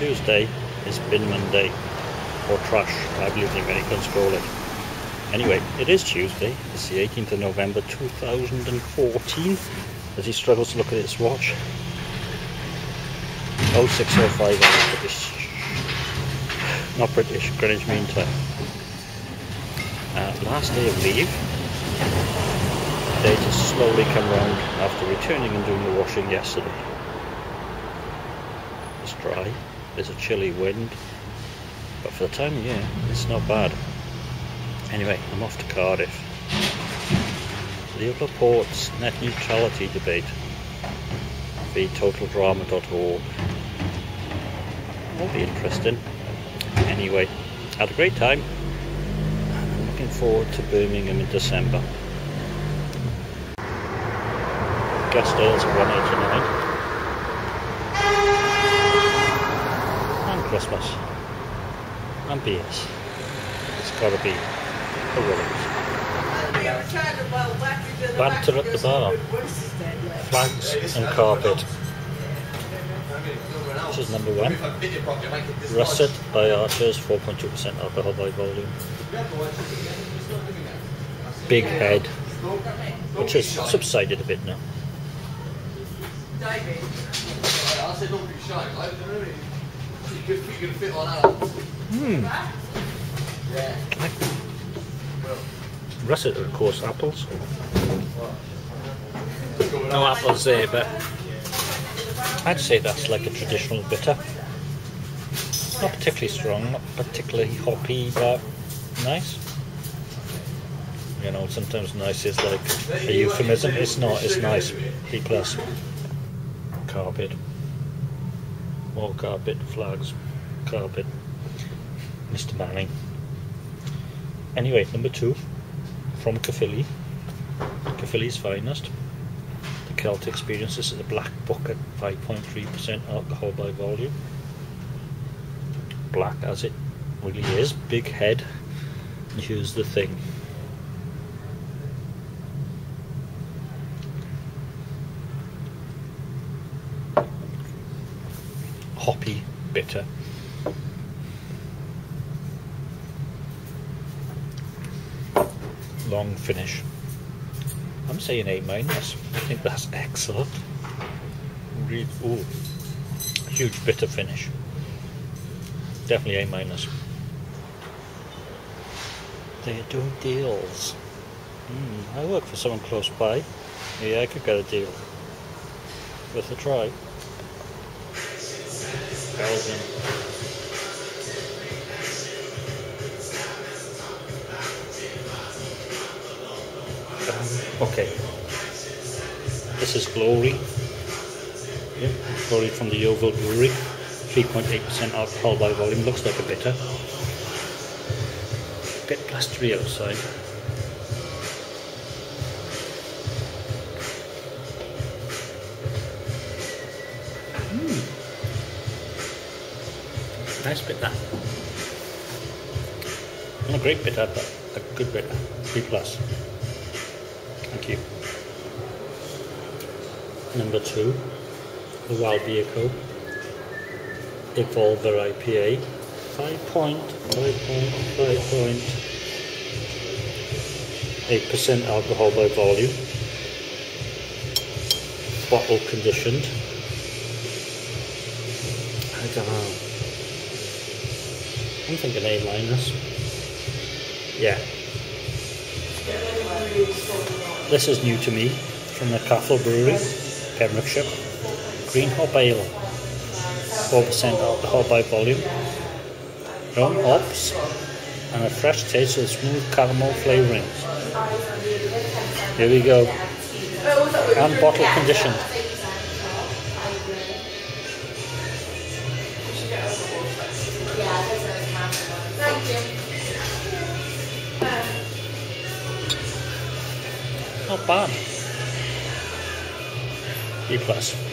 Tuesday is Bin Monday, or trash, I believe the Americans call it. Anyway, it is Tuesday, it's the 18th of November 2014, as he struggles to look at his watch. 0605 British, not British, Greenwich Mean Time. Uh, last day of leave, day to slowly come round after returning and doing the washing yesterday. It's dry, there's a chilly wind, but for the time of year, it's not bad. Anyway, I'm off to Cardiff. The Leo Laporte's net neutrality debate. The totaldrama.org. That'll be interesting. Anyway, had a great time. I'm looking forward to Birmingham in December. Gas Dales at 189. And beers. It's gotta be a Willows. Banter at the bar. Flags and carpet. This is number one. Russet by Archers, 4.2% alcohol by volume. Big head, which has subsided a bit now. Hmm. Russet, of course, apples. No apples there, but I'd say that's like a traditional bitter. Not particularly strong, not particularly hoppy, but nice. You know, sometimes nice is like a euphemism. It's not, it's nice. B plus. Carpet. More carpet, flags, carpet. Mr. Manning. Anyway, number two, from Caerphilly. Caerphilly's finest. The Celtic Experience. This is a black book at 5.3% alcohol by volume. Black as it really is. Big head. Here's the thing. Hoppy, bitter. long finish. I'm saying A minus. I think that's excellent. Really, ooh, huge bitter finish. Definitely A minus. They're doing deals. Mm, I work for someone close by. Yeah, I could get a deal. Worth a try. Okay. This is Glory. Yep, Glory from the Yeovil Brewery. 3.8% alcohol by volume. Looks like a bitter. Bit blustery outside. Nice bitter. Not a great bitter, but a good bitter. 3 plus. Thank you. Number two, the Wild Vehicle Evolver IPA, 5.5.5.8% alcohol by volume, bottle conditioned. I don't know. I'm thinking A minus. Yeah. This is new to me from the Castle Brewery, Pembrokeshire. Green Hop Ale, 4% alcohol by volume. Brown hops and a fresh taste of smooth caramel flavourings. Here we go. And bottle conditioned. Not bad. B plus.